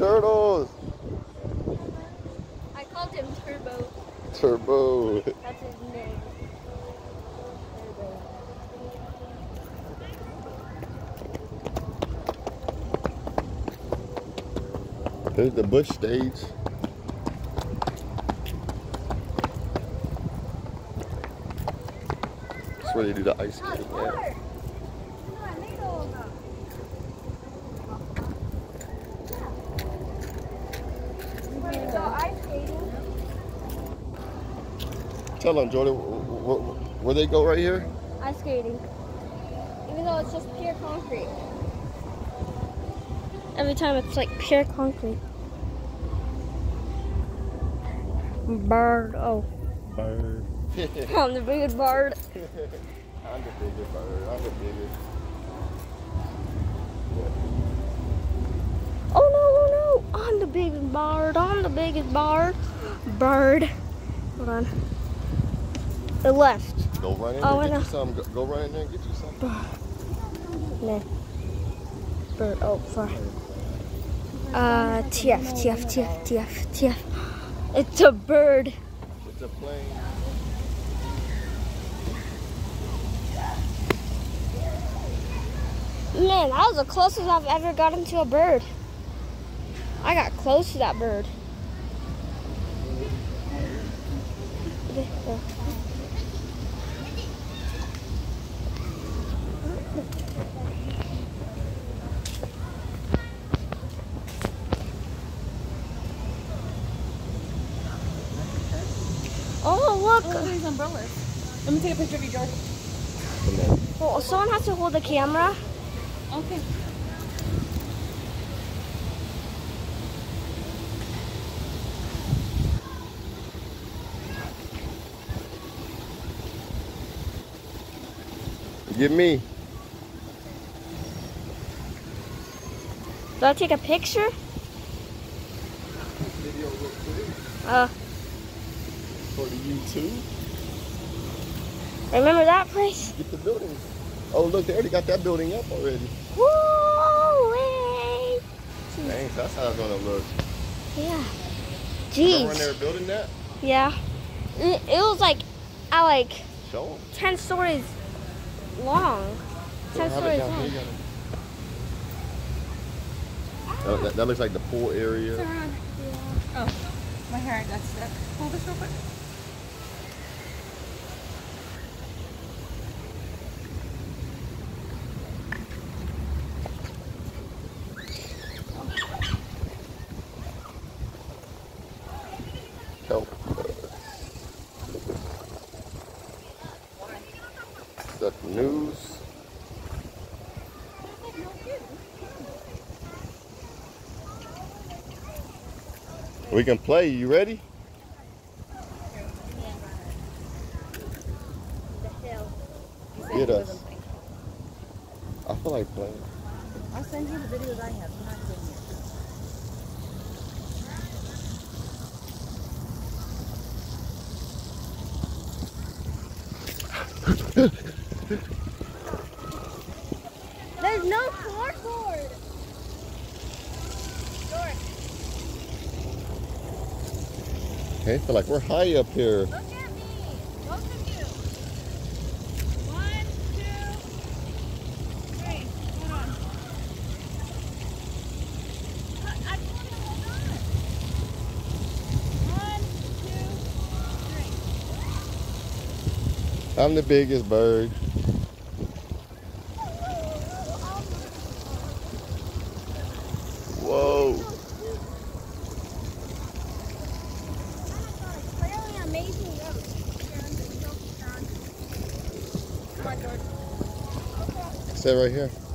turtles. I called him Turbo. Turbo. That's his name. Turbo. There's the bush stage. That's where they do the ice skating. Tell them, Jordan, wh- wh- where they go right here? Ice skating. Even though it's just pure concrete. Every time it's like pure concrete. Bird. Oh, Bird. I'm the biggest bird. I'm the biggest bird. I'm the biggest. Oh no, oh no! I'm the biggest bird. I'm the biggest bird. Bird. Hold on. The left. Go run in Oh, there, get know. you some. Go, go run in there and get you some. No. Bird. Oh, sorry. Uh, TF, TF, TF, TF, TF. It's a bird. It's a plane. Man, that was the closest I've ever gotten to a bird. I got close to that bird. Oh, look. these umbrellas. Let me take a picture of you, George. Well, someone has to hold the camera. Okay. Give me. Do I take a picture? Uh, For the YouTube. remember that place? Get the building. Oh, look, they already got that building up already. Whoa! Way. Dang, that's how it's gonna look. Yeah. Remember when they Jeez. were building that? Yeah. It, it was like, at like Show 'em. 10 stories long. 10 stories long. you gotta- That, that- that looks like the pool area. Oh, my hair got stuck. Hold this real quick. Help. The news. We can play. You ready? Get us. I feel like playing. I'll send you the videos I have. I'm not doing it. There's no floorboard. Okay, I feel like we're high up here. Look at me. Both of you. One, two, three. Hold on. I I just want to hold on. One, two, three. I'm the biggest bird. Whoa. Stay right here.